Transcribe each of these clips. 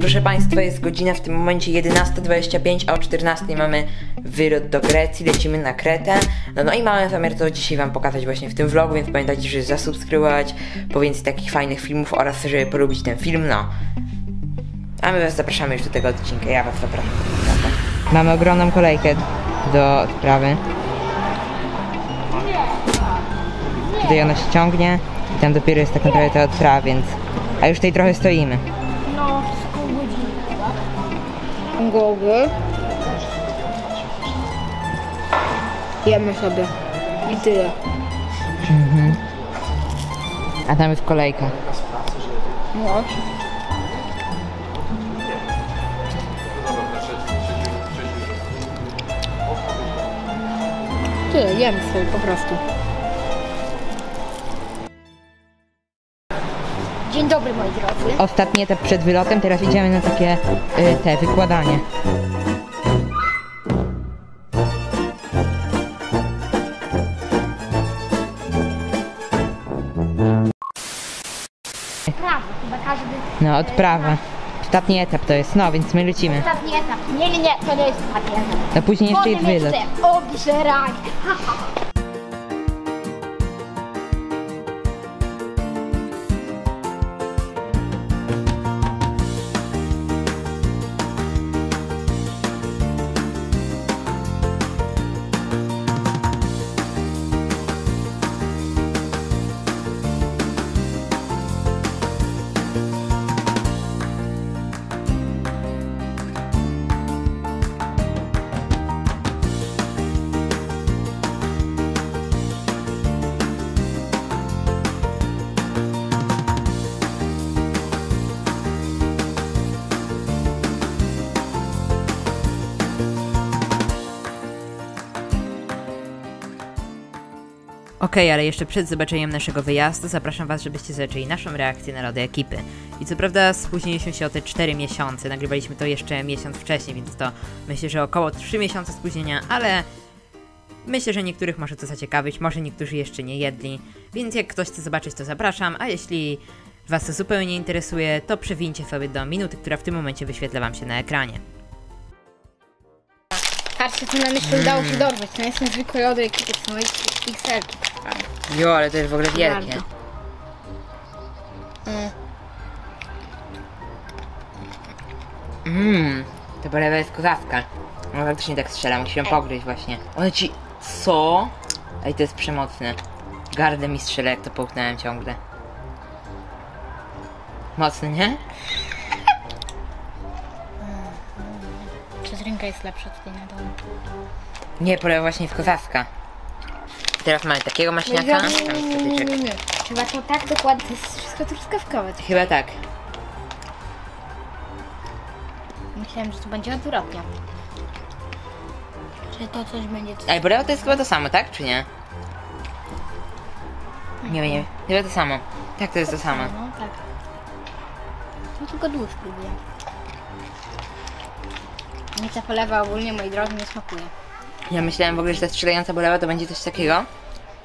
Proszę Państwa, jest godzina w tym momencie 11.25, a o 14.00 mamy wylot do Grecji, lecimy na Kretę. No, no i mamy zamiar to dzisiaj Wam pokazać właśnie w tym vlogu, więc pamiętajcie, żeby zasubskrybować po więcej takich fajnych filmów oraz żeby polubić ten film, no. A my Was zapraszamy już do tego odcinka, ja Was zapraszam. Mamy ogromną kolejkę do odprawy. Tutaj ona się ciągnie i tam dopiero jest tak ta odprawa, więc... A już tutaj trochę stoimy. Głowy. Jemy sobie. I tyle. A tam jest kolejka. No. Tyle, jemy sobie po prostu. Dzień dobry moi drodzy. Ostatni etap przed wylotem, teraz idziemy na takie y, te wykładanie. Prawo, chyba każdy. No, odprawa. Ostatni etap to jest, no więc my lecimy. Ostatni etap. Nie, nie, nie, to nie jest ostatni etap. A później jeszcze jest Potem wylot. jeszcze obżeranie. Ha, ha. Okej, ale jeszcze przed zobaczeniem naszego wyjazdu zapraszam Was, żebyście zobaczyli naszą reakcję na lody ekipy. I co prawda spóźniliśmy się o te 4 miesiące, nagrywaliśmy to jeszcze miesiąc wcześniej, więc to myślę, że około 3 miesiące spóźnienia, ale myślę, że niektórych może to zaciekawić, może niektórzy jeszcze nie jedli, więc jak ktoś chce zobaczyć, to zapraszam, a jeśli Was to zupełnie nie interesuje, to przewincie sobie do minuty, która w tym momencie wyświetla Wam się na ekranie. Patrzcie, co nam jeszcze udało się dorwać. To jest niezwykłe lody ekipy, są XL. Jo, ale to jest w ogóle wielkie. Bardzo. Mm. Mmm, to polewa jest kozacka. No faktycznie tak strzela, musi ją pogryźć właśnie. One ci... Co? Ej, to jest przemocne. Gardę mi strzela, jak to połknąłem ciągle. Mocny, nie? Rękę jest lepsza tutaj na dole. Nie, polewa właśnie jest kozacka. Teraz mamy takiego maśniaka, tam jest patyczek. nie. Chyba to tak dokładnie, to jest wszystko truskawkowe. Chyba tak. Myślałem, że to będzie odwrotnie. Że to coś będzie... Coś... Ej, polewa to jest chyba to samo, tak? Czy nie? Nie wiem, nie wiem. Chyba to samo. Tak, to jest to samo. No tak. No tylko dół spróbuję. Nic ta polewa ogólnie, moi drodzy, nie smakuje. Ja myślałem w ogóle, że ta strzelająca bolewa to będzie coś takiego,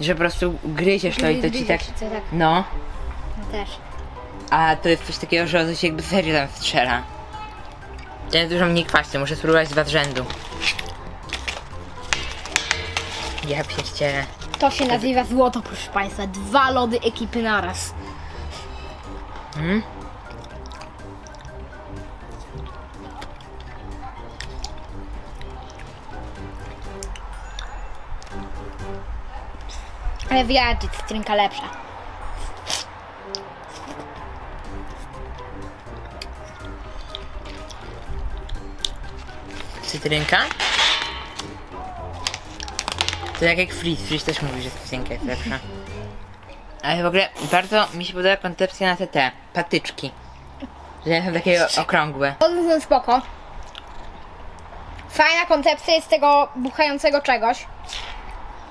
że po prostu gryziesz to i to ci tak... Co tak. No, No też. a to jest coś takiego, że to się jakby serio tam strzela. To jest dużo mniej kwaśny, muszę spróbować dwa z rzędu. Ja pierdzielę. To się nazywa złoto, proszę Państwa. Dwa lody ekipy naraz. Mm? Ale wiadzie, cytrynka lepsza. Cytrynka? To tak jak Freeze. Freeze też mówi, że cytrynka jest lepsza. Ale w ogóle bardzo mi się podoba koncepcja na te te patyczki. Że są takie okrągłe. To jest spoko. Fajna koncepcja jest tego buchającego czegoś.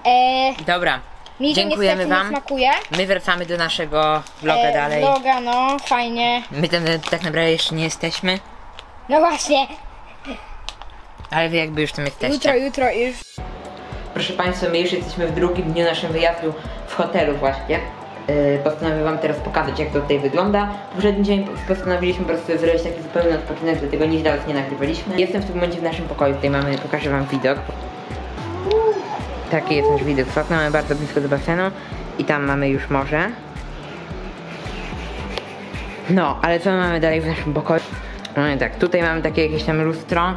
Eee, Dobra, mi dziękujemy niestety wam. nie smakuje. My wracamy do naszego vloga Eee, dalej. Vloga, no, fajnie. My tam tak naprawdę jeszcze nie jesteśmy, No właśnie, ale wy jakby już tam jesteście. jutro, jutro już. Proszę Państwa, my już jesteśmy w drugim dniu naszego wyjazdu w hotelu właśnie. Yy, postanowię wam teraz pokazać jak to tutaj wygląda. W poprzednim dzień postanowiliśmy po prostu zrobić taki zupełny odpoczynek, dlatego nic was nie nagrywaliśmy. Jestem w tym momencie w naszym pokoju, tutaj mamy, pokażę wam widok. Taki jest nasz widok z okna, mamy bardzo blisko do basenu i tam mamy już morze. No, ale co my mamy dalej w naszym pokoju? No i tak, tutaj mamy takie jakieś tam lustro.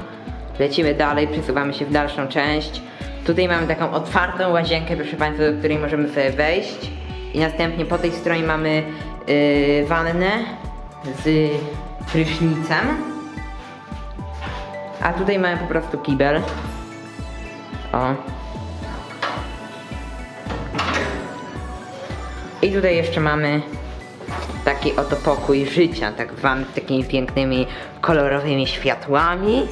Lecimy dalej, przesuwamy się w dalszą część. Tutaj mamy taką otwartą łazienkę, proszę Państwa, do której możemy sobie wejść. I następnie po tej stronie mamy yy, wannę z prysznicem. A tutaj mamy po prostu kibel. O. I tutaj jeszcze mamy taki oto pokój życia, tak z takimi pięknymi, kolorowymi światłami.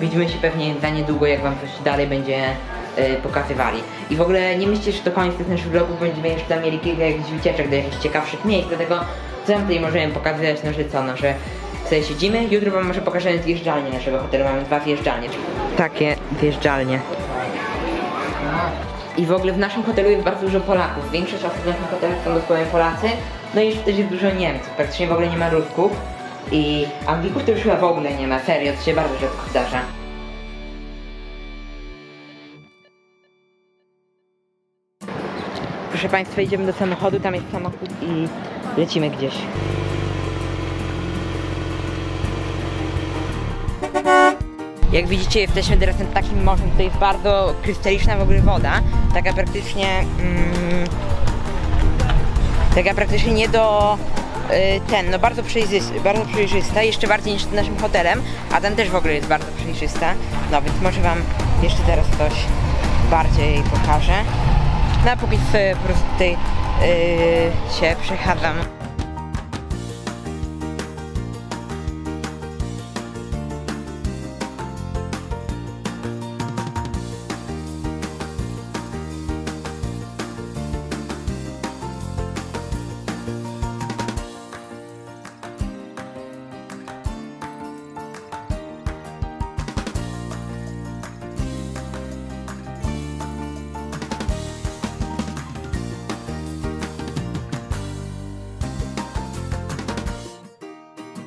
Widzimy się pewnie za niedługo, jak wam coś dalej będzie y, pokazywali. I w ogóle nie myślcie, że to koniec tych naszych vlogów, będziemy jeszcze tam mieli kilka jakichś wycieczek do jakichś ciekawszych miejsc, dlatego co wam tutaj możemy pokazywać, no że co, no że sobie siedzimy, jutro wam może pokażemy zjeżdżalnię naszego hotelu, mamy dwa wjeżdżalnie. Takie wjeżdżalnie. I w ogóle w naszym hotelu jest bardzo dużo Polaków. Większość osób w naszym hotelu są dosłownie Polacy. No i też jest dużo Niemców. Praktycznie w ogóle nie ma Rusków. I Anglików to już chyba w ogóle nie ma. Serio, to się bardzo rzadko zdarza. Proszę Państwa, idziemy do samochodu, tam jest samochód i lecimy gdzieś. Jak widzicie, jesteśmy teraz nad takim morzem, tutaj jest bardzo krystaliczna w ogóle woda, taka praktycznie, mm, taka praktycznie nie do, y, ten, no bardzo przejrzysta, bardzo przejrzysta, jeszcze bardziej niż naszym hotelem, a ten też w ogóle jest bardzo przejrzysta, no więc może wam jeszcze teraz coś bardziej pokażę. No a póki co po prostu tutaj y, się przechadzam.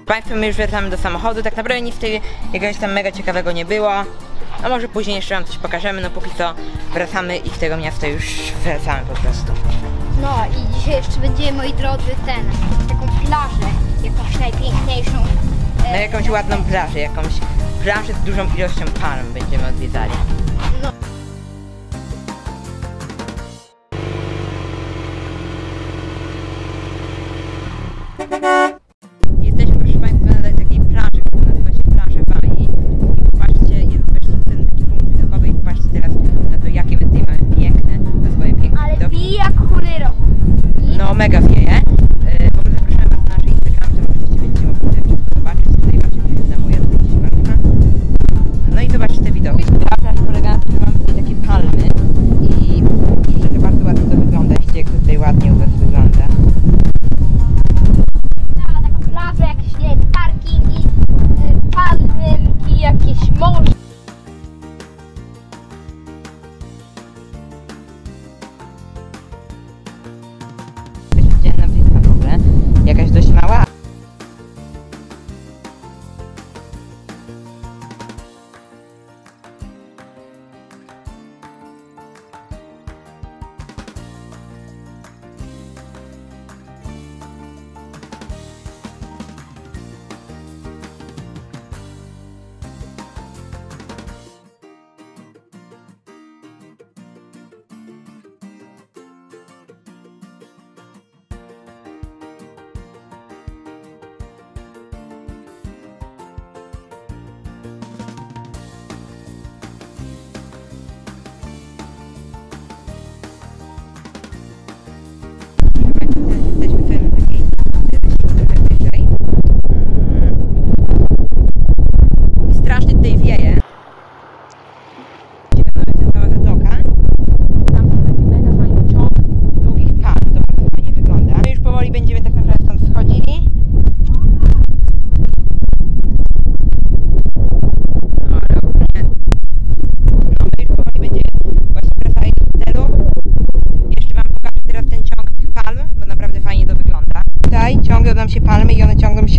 Państwo my już wracamy do samochodu, tak naprawdę nic tutaj jakiegoś tam mega ciekawego nie było. A może później jeszcze wam coś pokażemy, no póki co wracamy i z tego miasta już wracamy po prostu. No i dzisiaj jeszcze będziemy, moi drodzy, ten, taką plażę, jakąś najpiękniejszą. Na jakąś ładną plażę, jakąś plażę z dużą ilością palm będziemy odwiedzali. No.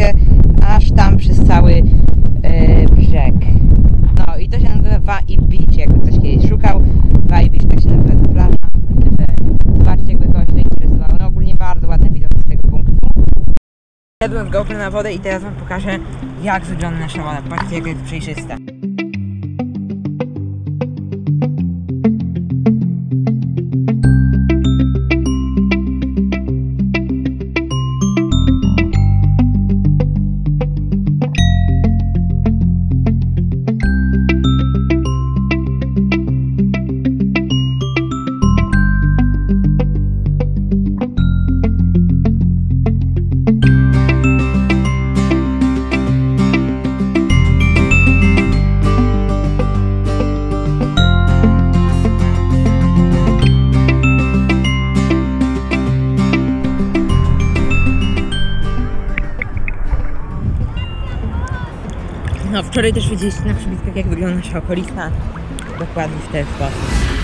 Się aż tam przez cały e, brzeg. No i to się nazywa Vai Beach, jakby ktoś kiedyś szukał. Vai Beach, tak się nazywa ta plaża. Zobaczcie, jakby kogoś to interesowało. No ogólnie bardzo ładne widoki z tego punktu. Jadłem w GoPro na wodę i teraz wam pokażę, jak wygląda nasza woda. Patrzcie, jak jest przejrzysta. Wczoraj też widzieliście na przybitkach, jak wygląda nasza okolica. Dokładnie w ten sposób.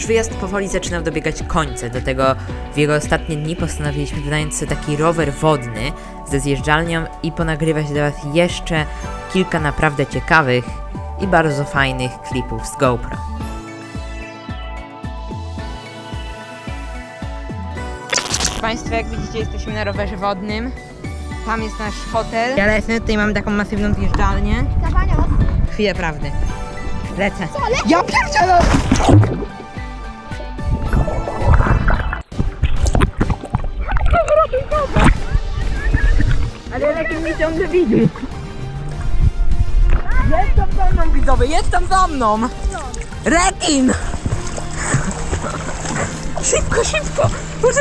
Nasz wyjazd powoli zaczynał dobiegać końca, dlatego w jego ostatnie dni postanowiliśmy wynająć sobie taki rower wodny ze zjeżdżalnią i ponagrywać dla Was jeszcze kilka naprawdę ciekawych i bardzo fajnych klipów z GoPro. Państwo, jak widzicie, jesteśmy na rowerze wodnym. Tam jest nasz hotel. Ja lecę, tutaj mamy taką masywną zjeżdżalnię. Chwilę prawdy. Lecę. Ja pierdzielę! Ale lepiej mi ciągle widzi. Jest tam za mną widzowie, jest tam za mną! Rekin! Szybko, szybko! Muszę!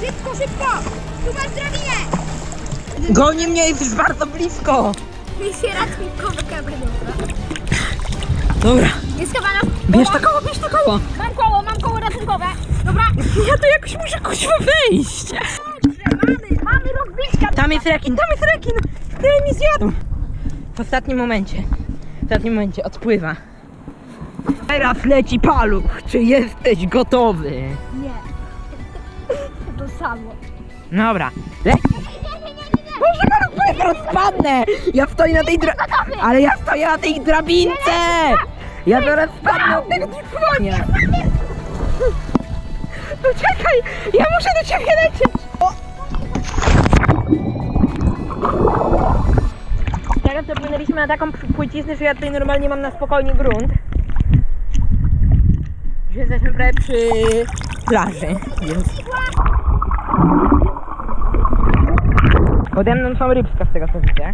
Szybko, szybko! Tu masz drabinę! Goni mnie, jest już bardzo blisko! Misja ratunkowa kamernowa. Dobra, Jest kawanos. bierz to koło, bierz to koło! Mam koło, mam koło ratunkowe. Dobra. Ja to jakoś muszę kuźwa wejść! Mamy, mamy rozbitka. Tam jest rekin, tam jest rekin! Tyle mi zjadł! W ostatnim momencie, w ostatnim momencie odpływa. Teraz leci paluch, czy jesteś gotowy? Nie. To samo. Dobra, leci! Boże, paluch, bo ja teraz spadnę! Ja stoję na tej dra... Ale ja stoję na tej drabince! Ja zaraz spadnę od tego trwania! No czekaj, ja muszę do ciebie lecieć! O! Teraz dopłynęliśmy na taką pł- płyciznę, że ja tutaj normalnie mam na spokojnie grunt. Że jesteśmy prawie przy plaży, więc... Pode mną są rybska z tego co widzę.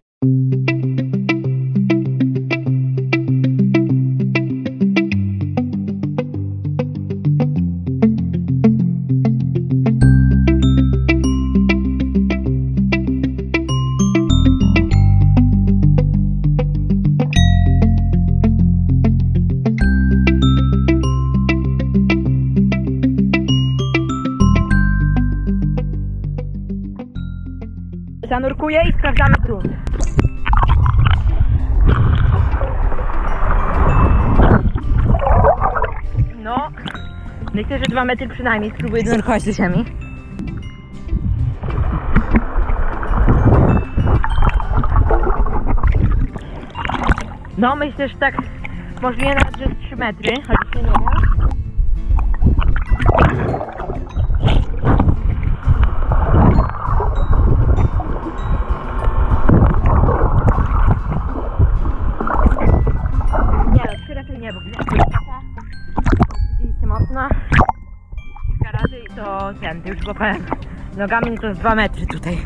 Zanurkuję i sprawdzamy grunt. No, myślę, że dwa metry przynajmniej spróbuję zanurkować do ziemi. No, myślę, że tak możliwe nawet, że z 3 metry, chociaż Kilka razy i to ten, to już łapałem nogami, no to z dwa metry tutaj.